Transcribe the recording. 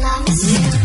Love